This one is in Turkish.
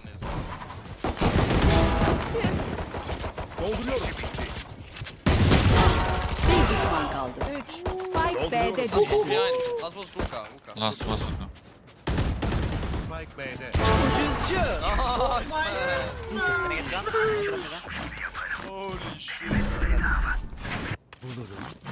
one is. Dolduruyorum. Bir düşman kaldı. 3. Spike B'de düştü. Behind. Last was Luka. Luka. Last was Luka. Spike B'de. Ucuzcu. Oh, it's bad. Can I get gun? Holy shit. Bulurum.